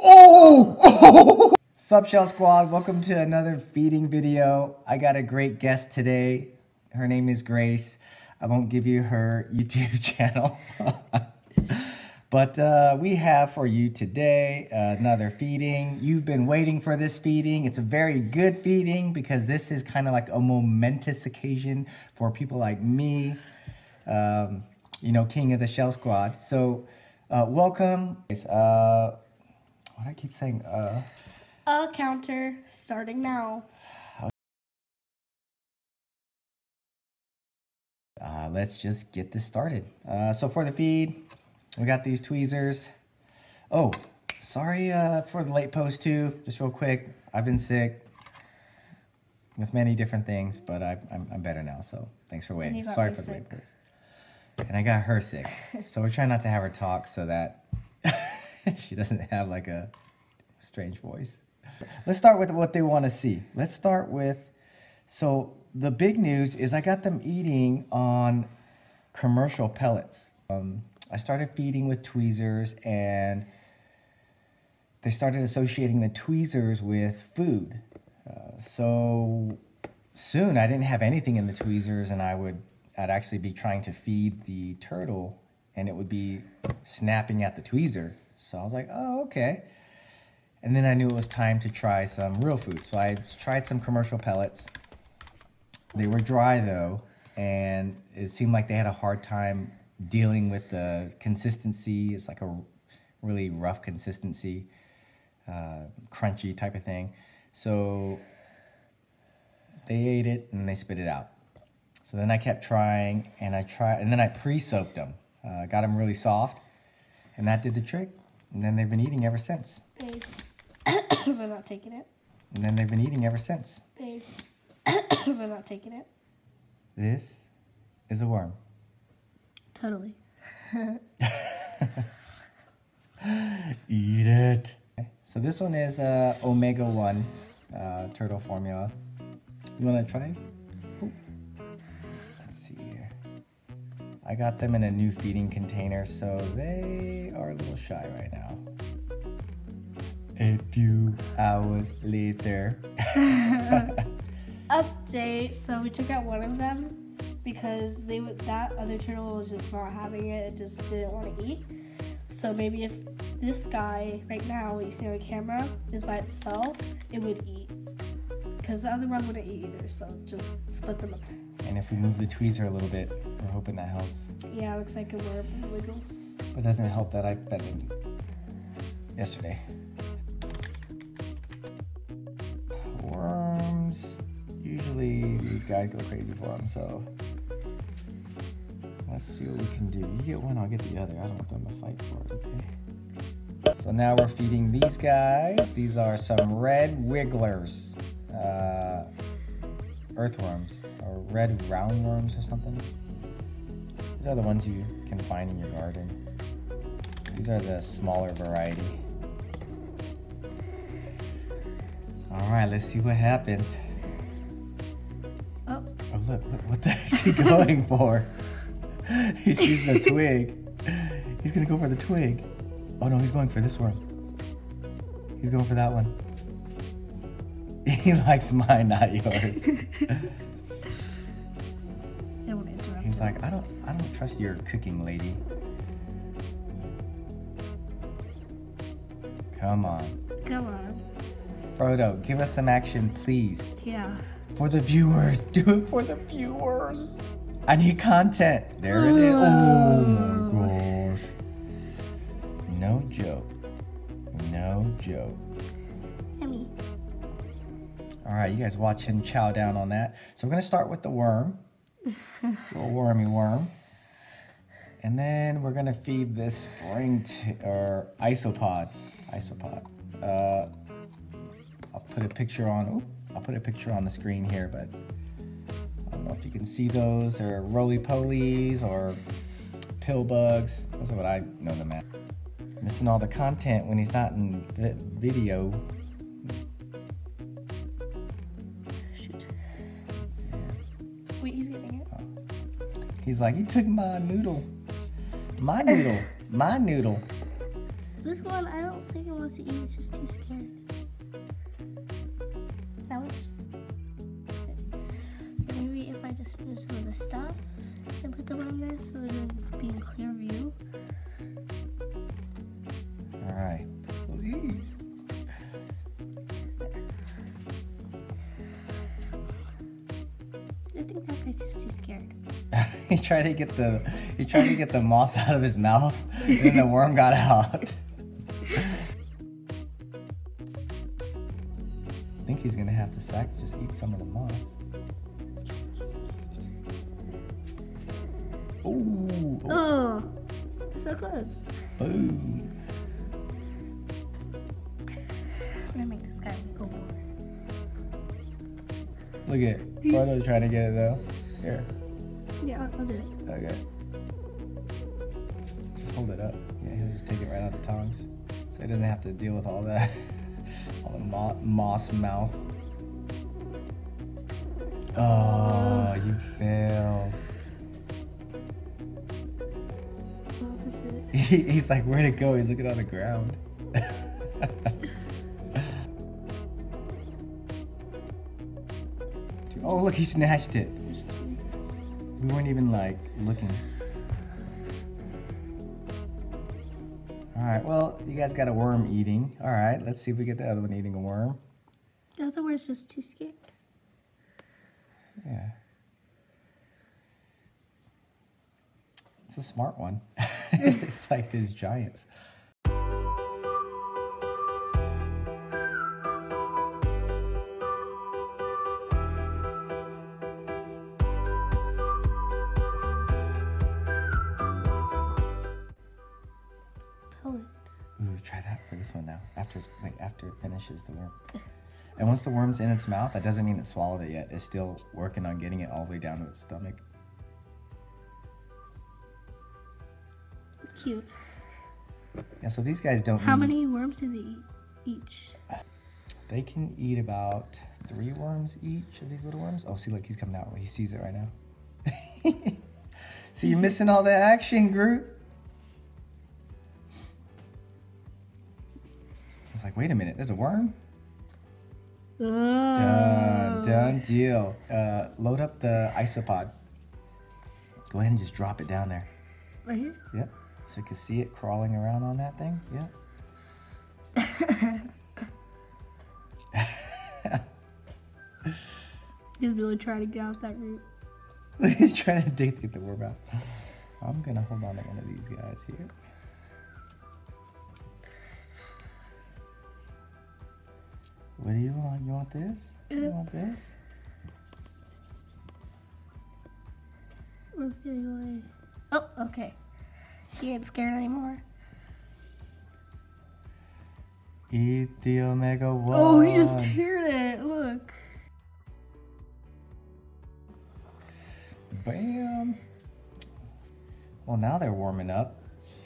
Oh! oh! Sup, Shell Squad? Welcome to another feeding video. I got a great guest today. Her name is Grace. I won't give you her YouTube channel. but uh, we have for you today another feeding. You've been waiting for this feeding. It's a very good feeding because this is kind of like a momentous occasion for people like me, um, you know, King of the Shell Squad. So, uh, welcome. Uh, what I keep saying, uh, A counter starting now. uh, let's just get this started. Uh, so for the feed, we got these tweezers. Oh, sorry uh, for the late post too. Just real quick, I've been sick with many different things, but I, I'm, I'm better now. So thanks for waiting. Sorry for the late post. And I got her sick, so we're trying not to have her talk so that she doesn't have like a strange voice. Let's start with what they want to see. Let's start with so the big news is I got them eating on commercial pellets. Um, I started feeding with tweezers and they started associating the tweezers with food. Uh, so soon I didn't have anything in the tweezers and I would I'd actually be trying to feed the turtle and it would be snapping at the tweezer. So I was like, oh, okay. And then I knew it was time to try some real food. So I tried some commercial pellets. They were dry though, and it seemed like they had a hard time dealing with the consistency. It's like a really rough consistency, uh, crunchy type of thing. So they ate it and they spit it out. So then I kept trying, and I tried, and then I pre-soaked them. Uh, got them really soft, and that did the trick. And then they've been eating ever since. Babe. They're not taking it. And then they've been eating ever since. Babe. They're not taking it. This is a worm. Totally. Eat it. So this one is uh, Omega 1 uh, turtle formula. You want to try? I got them in a new feeding container, so they are a little shy right now. A few hours later. Update. So we took out one of them because they that other turtle was just not having it. It just didn't want to eat. So maybe if this guy right now, what you see on camera, is by itself, it would eat. Because the other one wouldn't eat either. So just split them up. And if we move the tweezer a little bit, we're hoping that helps. Yeah, it looks like a worm wiggles. But doesn't help that I fed them yesterday. Worms, usually these guys go crazy for them, so let's see what we can do. You get one, I'll get the other. I don't want them to fight for it, okay? So now we're feeding these guys. These are some red wigglers, uh, earthworms, or red roundworms or something. These are the ones you can find in your garden. These are the smaller variety. All right, let's see what happens. Oh, Oh, look, look what the heck is he going for? he sees the twig. He's gonna go for the twig. Oh no, he's going for this one. He's going for that one. He likes mine, not yours. I don't interrupt. He's like, I don't, I don't trust your cooking, lady. Come on, Come on. Frodo, give us some action, please. Yeah. For the viewers, do it for the viewers. I need content. There it is. Oh my gosh. No joke. No joke. All right, you guys watch him chow down on that. So we're gonna start with the worm, little wormy worm, and then we're gonna feed this spring or isopod, isopod. Uh, I'll put a picture on. Oop, I'll put a picture on the screen here, but I don't know if you can see those. They're roly polies or pill bugs. Those are what I know them as. Missing all the content when he's not in the video. Wait, he's getting it? He's like, he took my noodle. My noodle. my noodle. This one, I don't think it wants to eat. It's just too scared. That one just... So maybe if I just move some of the stuff and put them on there so it would be in clear view. All right. he tried to get the he tried to get the moss out of his mouth, and then the worm got out. I think he's gonna have to sack just eat some of the moss. Ooh, oh, Oh, so close. boom. I'm gonna make this guy go more. Look at Frodo's trying to get it though. Here, Yeah, I'll, I'll do it. okay. Just hold it up. Yeah, he'll just take it right out the tongs, so he doesn't have to deal with all that, all the mo- moss mouth. Oh, you failed. Opposite. He, he's like, where'd it go? He's looking on the ground. oh, look, he snatched it. We weren't even like looking. All right, well, you guys got a worm eating. All right, let's see if we get the other one eating a worm. The other one's just too scared. Yeah. It's a smart one. it's like these giants. After like after it finishes the worm. And once the worm's in its mouth, that doesn't mean it swallowed it yet. It's still working on getting it all the way down to its stomach. Cute. Yeah, so these guys don't How eat- many worms do they eat each? They can eat about three worms each of these little worms. Oh, see, look, he's coming out. He sees it right now. see, you're missing all the action, Groot. It's like, wait a minute, there's a worm? Done, Oh. done deal. Uh, load up the isopod. Go ahead and just drop it down there. Right here? Yep. So you can see it crawling around on that thing. Yep. He's really trying to get out that root. He's trying to get the worm out. I'm gonna hold on to one of these guys here. What do you want? You want this? You uh, want this? Worm's getting away. Oh, okay. He ain't scared anymore. Eat the omega one. Oh, he just teared it. Look. Bam. Well, now they're warming up.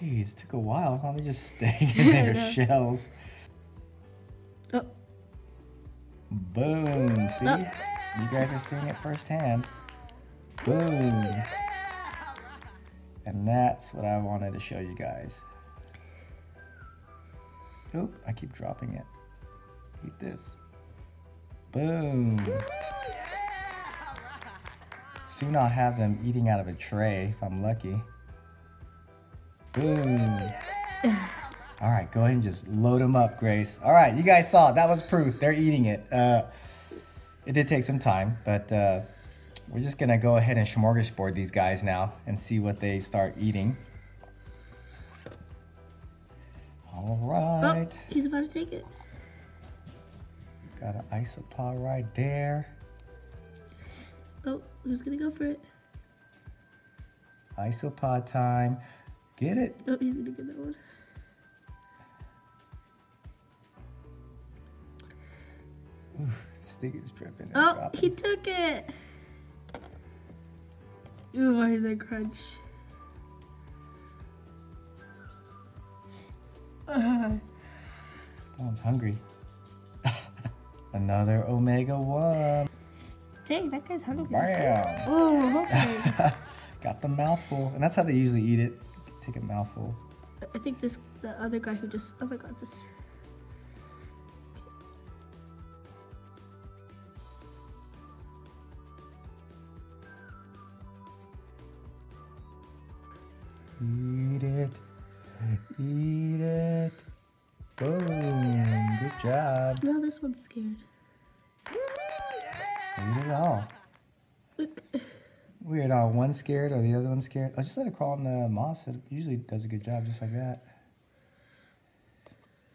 Jeez, took a while. Huh? They just staying in their shells. Oh, Boom. See? Oh. You guys are seeing it firsthand. Boom. And that's what I wanted to show you guys. Oop, I keep dropping it. Eat this. Boom. Soon I'll have them eating out of a tray if I'm lucky. Boom. All right, go ahead and just load them up, Grace. All right, you guys saw it. That was proof. They're eating it. Uh, it did take some time, but uh, we're just gonna go ahead and smorgasbord these guys now and see what they start eating. All right. oh, he's about to take it. got an isopod right there. Oh, who's gonna go for it? Isopod time. Get it? Oh, he's gonna get that one. Thing is dripping. Oh, dropping. he took it. Ooh, I hear that crunch. Uh, That one's hungry. Another omega one. dang, that guy's hungry. Bam. Oh, okay. Got the mouthful, and that's how they usually eat it. Take a mouthful. I think this the other guy who just oh my god this Eat it. Eat it. Boom. Good job. No, this one's scared. Eat it all. Look. Weird. Oh, one scared or the other one scared. Oh, just let it crawl in the moss. It usually does a good job just like that.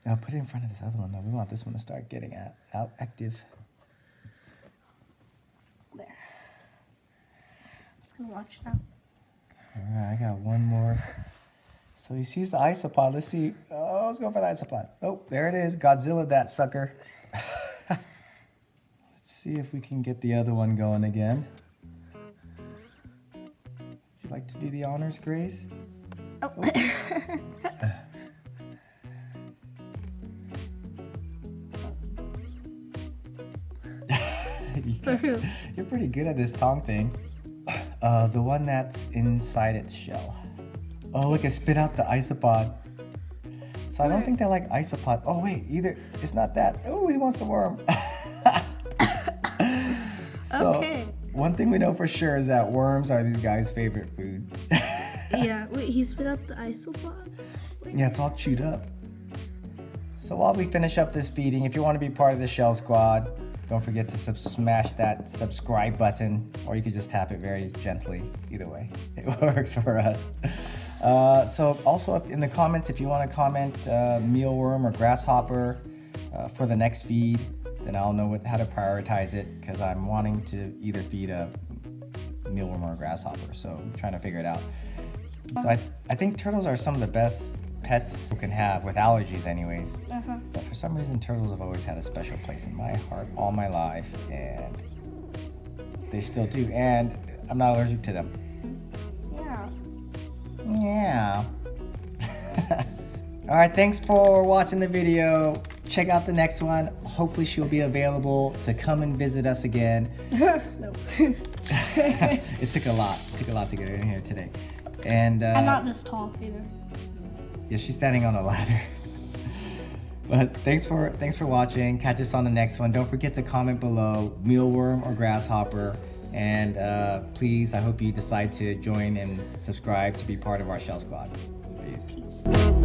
Now put it in front of this other one though. We want this one to start getting out, out active. There. I'm just gonna watch now. All right, I got one more. So he sees the isopod. Let's see. Oh, let's go for the isopod. Oh, there it is. Godzilla, that sucker. let's see if we can get the other one going again. Would you like to do the honors, Grace? Oh. You For who? You're pretty good at this tongue thing. Uh, the one that's inside its shell. Oh, look, it spit out the isopod. So I don't think they like isopod. Oh, wait, either it's not that. Oh, he wants the worm. so, Okay. one thing we know for sure is that worms are these guys' favorite food. yeah. Wait, he spit out the isopod. Yeah, it's all chewed up. So while we finish up this feeding, if you want to be part of the Shell Squad, don't forget to smash that subscribe button, or you could just tap it very gently. Either way, it works for us. Uh, so also in the comments, if you want to comment uh, mealworm or grasshopper uh, for the next feed, then I'll know what, how to prioritize it because I'm wanting to either feed a mealworm or a grasshopper. So I'm trying to figure it out. So I, I think turtles are some of the best pets you can have with allergies anyways. Uh huh. But for some reason, turtles have always had a special place in my heart all my life, and they still do. And I'm not allergic to them. Yeah. Yeah. all right, thanks for watching the video. Check out the next one. Hopefully, she'll be available to come and visit us again. no. it took a lot. It took a lot to get her in here today. And uh, I'm not this tall either. Yeah, she's standing on a ladder. but thanks for thanks for watching. Catch us on the next one. Don't forget to comment below mealworm or grasshopper. And uh, please, I hope you decide to join and subscribe to be part of our Shell Squad. Peace. Peace.